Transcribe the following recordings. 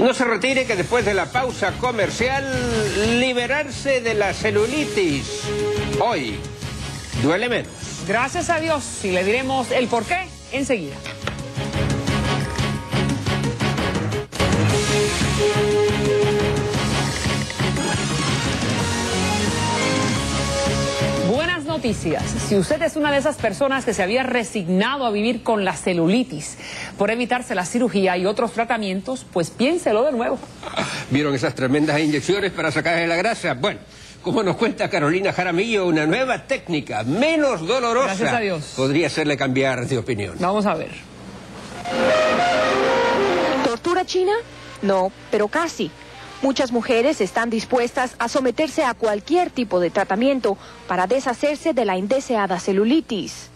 Y no se retire que después de la pausa comercial, liberarse de la celulitis. Hoy, duele menos. Gracias a Dios y le diremos el por qué enseguida. Noticias. Si usted es una de esas personas que se había resignado a vivir con la celulitis por evitarse la cirugía y otros tratamientos, pues piénselo de nuevo. ¿Vieron esas tremendas inyecciones para sacarle la grasa? Bueno, como nos cuenta Carolina Jaramillo, una nueva técnica menos dolorosa Gracias a Dios. podría hacerle cambiar de opinión. Vamos a ver. ¿Tortura china? No, pero casi. Muchas mujeres están dispuestas a someterse a cualquier tipo de tratamiento para deshacerse de la indeseada celulitis.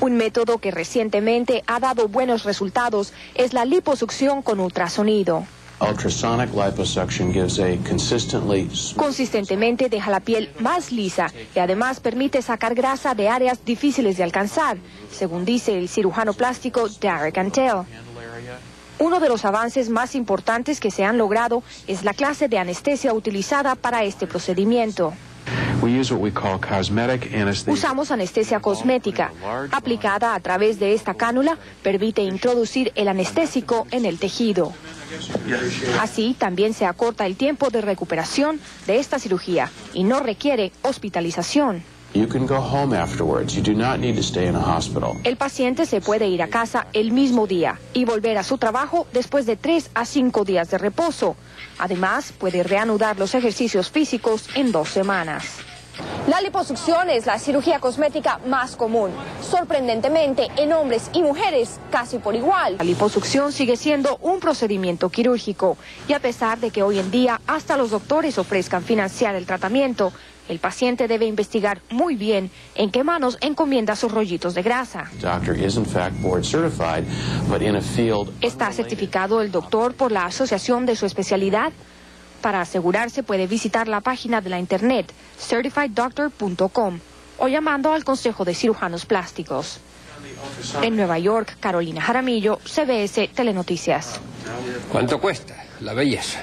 Un método que recientemente ha dado buenos resultados es la liposucción con ultrasonido. Ultrasonic liposuction gives a consistently Consistentemente deja la piel más lisa y además permite sacar grasa de áreas difíciles de alcanzar, según dice el cirujano plástico Derek Antel. Uno de los avances más importantes que se han logrado es la clase de anestesia utilizada para este procedimiento. Usamos anestesia cosmética. Aplicada a través de esta cánula, permite introducir el anestésico en el tejido. Así también se acorta el tiempo de recuperación de esta cirugía y no requiere hospitalización. You can go home afterwards. You do not need to stay in a hospital. El paciente se puede ir a casa el mismo día y volver a su trabajo después de tres a cinco días de reposo. Además, puede reanudar los ejercicios físicos en dos semanas. La liposucción es la cirugía cosmética más común, sorprendentemente en hombres y mujeres casi por igual. La liposucción sigue siendo un procedimiento quirúrgico y a pesar de que hoy en día hasta los doctores ofrezcan financiar el tratamiento, el paciente debe investigar muy bien en qué manos encomienda sus rollitos de grasa. Doctor is in fact board certified, but in a field ¿Está certificado el doctor por la asociación de su especialidad? Para asegurarse puede visitar la página de la internet certifieddoctor.com o llamando al Consejo de Cirujanos Plásticos. En Nueva York, Carolina Jaramillo, CBS Telenoticias. ¿Cuánto cuesta la belleza?